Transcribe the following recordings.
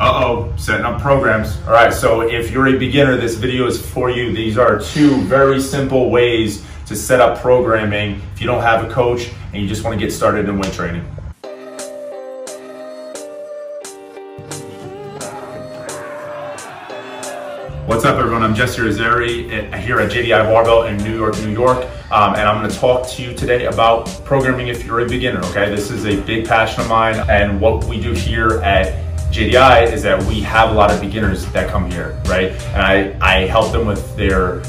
Uh-oh, setting up programs. All right, so if you're a beginner, this video is for you. These are two very simple ways to set up programming if you don't have a coach and you just want to get started in weight training. What's up, everyone? I'm Jesse Irizarry here at JDI Barbell in New York, New York, um, and I'm going to talk to you today about programming if you're a beginner. Okay, this is a big passion of mine, and what we do here at JDI is that we have a lot of beginners that come here, right? And I, I help them with their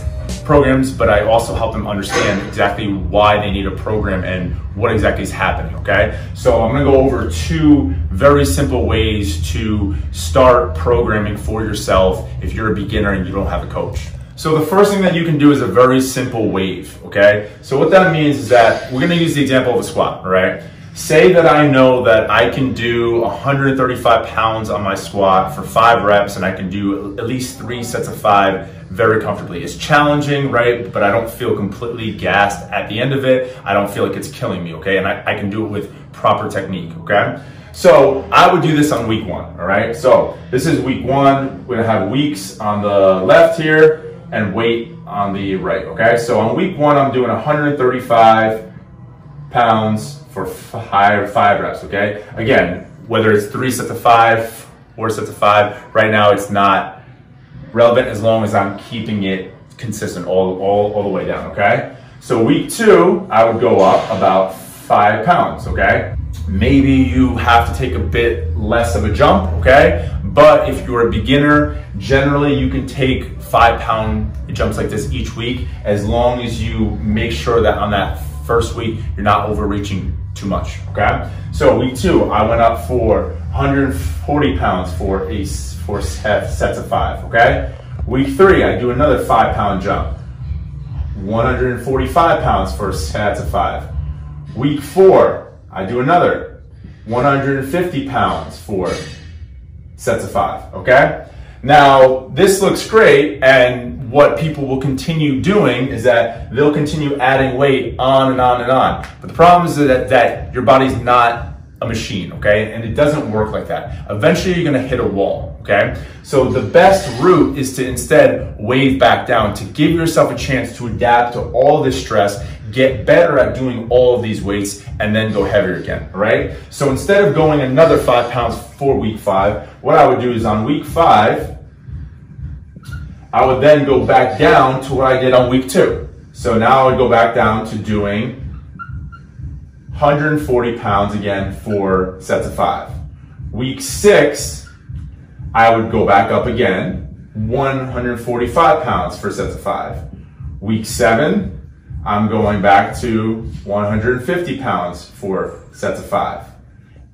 programs, but I also help them understand exactly why they need a program and what exactly is happening, okay? So I'm gonna go over two very simple ways to start programming for yourself if you're a beginner and you don't have a coach. So the first thing that you can do is a very simple wave, okay? So what that means is that we're gonna use the example of a squat, right? Say that I know that I can do 135 pounds on my squat for five reps and I can do at least three sets of five very comfortably. It's challenging, right? But I don't feel completely gassed at the end of it. I don't feel like it's killing me, okay? And I, I can do it with proper technique, okay? So I would do this on week one, all right? So this is week one. We're gonna have weeks on the left here and weight on the right, okay? So on week one, I'm doing 135 pounds for five, five reps, okay? Again, whether it's three sets of five, four sets of five, right now it's not relevant as long as I'm keeping it consistent all, all, all the way down, okay? So week two, I would go up about five pounds, okay? Maybe you have to take a bit less of a jump, okay? But if you're a beginner, generally you can take five pound jumps like this each week as long as you make sure that on that first week you're not overreaching too much, okay? So week two, I went up for 140 pounds for a for sets of five, okay? Week three, I do another five pound jump. 145 pounds for sets of five. Week four, I do another 150 pounds for sets of five, okay? Now, this looks great, and what people will continue doing is that they'll continue adding weight on and on and on. But the problem is that, that your body's not a machine, okay? And it doesn't work like that. Eventually, you're gonna hit a wall, okay? So the best route is to instead wave back down, to give yourself a chance to adapt to all this stress, get better at doing all of these weights, and then go heavier again, all right? So instead of going another five pounds for week five, what I would do is on week five, I would then go back down to what I did on week two. So now I would go back down to doing 140 pounds again for sets of five. Week six, I would go back up again, 145 pounds for sets of five. Week seven, I'm going back to 150 pounds for sets of five.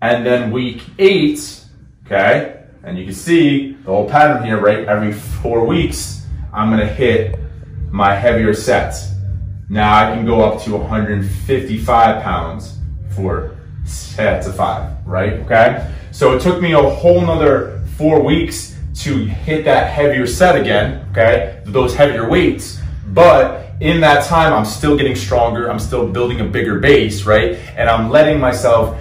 And then week eight, okay, and you can see the whole pattern here, right? Every four weeks, I'm gonna hit my heavier sets. Now I can go up to 155 pounds for sets of five, right? Okay? So it took me a whole nother four weeks to hit that heavier set again, okay? Those heavier weights. But in that time, I'm still getting stronger. I'm still building a bigger base, right? And I'm letting myself,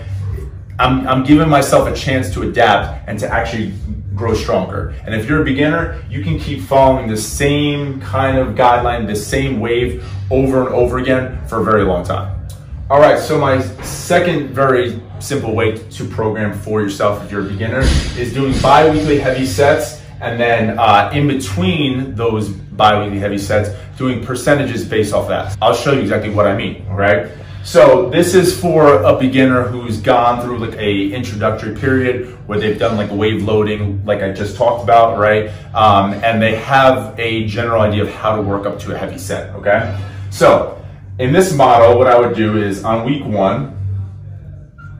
I'm, I'm giving myself a chance to adapt and to actually grow stronger. And if you're a beginner, you can keep following the same kind of guideline, the same wave over and over again for a very long time. All right, so my second very simple way to program for yourself if you're a beginner is doing bi-weekly heavy sets and then uh, in between those bi-weekly heavy sets, doing percentages based off that. I'll show you exactly what I mean, all right? So this is for a beginner who's gone through like a introductory period where they've done like wave loading, like I just talked about, right? Um, and they have a general idea of how to work up to a heavy set, okay? So in this model, what I would do is on week one,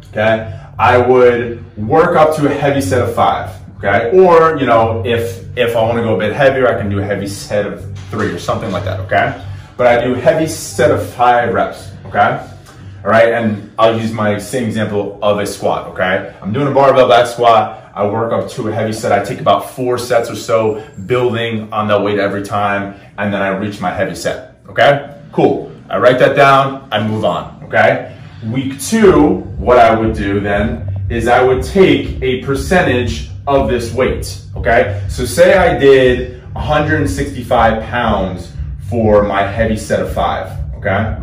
okay, I would work up to a heavy set of five, okay? Or, you know, if, if I wanna go a bit heavier, I can do a heavy set of three or something like that, okay? But I do a heavy set of five reps, okay? All right, and I'll use my same example of a squat, okay? I'm doing a barbell back squat. I work up to a heavy set. I take about four sets or so, building on that weight every time, and then I reach my heavy set, okay? Cool. I write that down, I move on, okay? Week two, what I would do then is I would take a percentage of this weight, okay? So say I did 165 pounds for my heavy set of five, okay?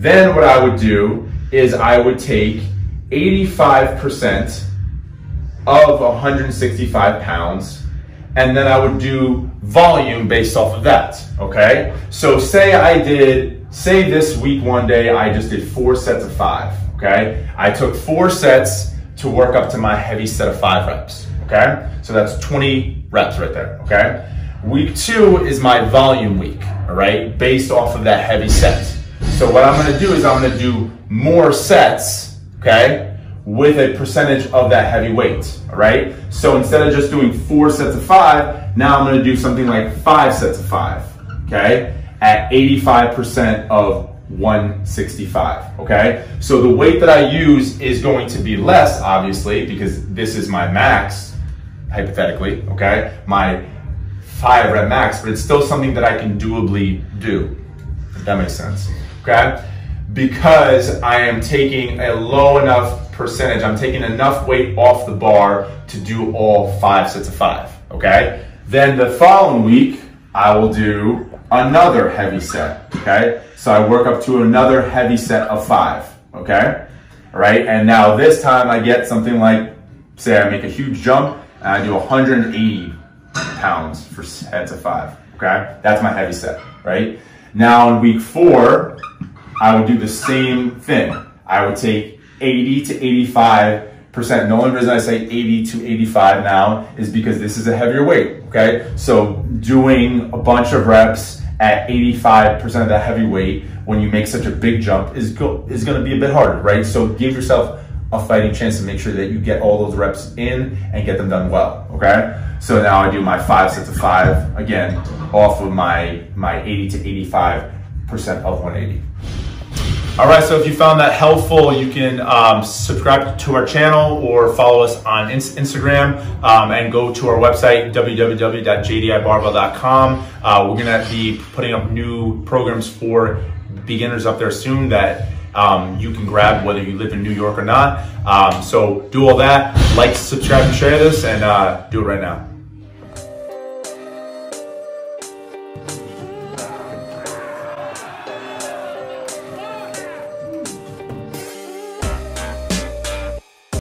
Then what I would do is I would take 85% of 165 pounds, and then I would do volume based off of that, okay? So say I did, say this week one day, I just did four sets of five, okay? I took four sets to work up to my heavy set of five reps, okay? So that's 20 reps right there, okay? Week two is my volume week, all right? Based off of that heavy set. So what I'm gonna do is I'm gonna do more sets, okay? With a percentage of that heavy weight, all right? So instead of just doing four sets of five, now I'm gonna do something like five sets of five, okay? At 85% of 165, okay? So the weight that I use is going to be less, obviously, because this is my max, hypothetically, okay? My five rep max, but it's still something that I can doably do, if that makes sense, okay? Because I am taking a low enough percentage, I'm taking enough weight off the bar to do all five sets of five, okay? Then the following week, I will do another heavy set, okay? So I work up to another heavy set of five, okay? All right, and now this time I get something like, say I make a huge jump and I do 180 pounds for sets of five, okay? That's my heavy set, right? Now in week four, I would do the same thing. I would take 80 to 85 percent. The only reason I say 80 to 85 now is because this is a heavier weight, okay? So doing a bunch of reps at 85% of that heavy weight when you make such a big jump is, go, is gonna be a bit harder, right? So give yourself a fighting chance to make sure that you get all those reps in and get them done well, okay? So now I do my five sets of five, again, off of my, my 80 to 85% of 180. All right, so if you found that helpful, you can um, subscribe to our channel or follow us on Instagram um, and go to our website, www.jdibarbell.com. Uh, we're gonna be putting up new programs for beginners up there soon that um, you can grab whether you live in New York or not. Um, so do all that, like, subscribe, and share this, and uh, do it right now.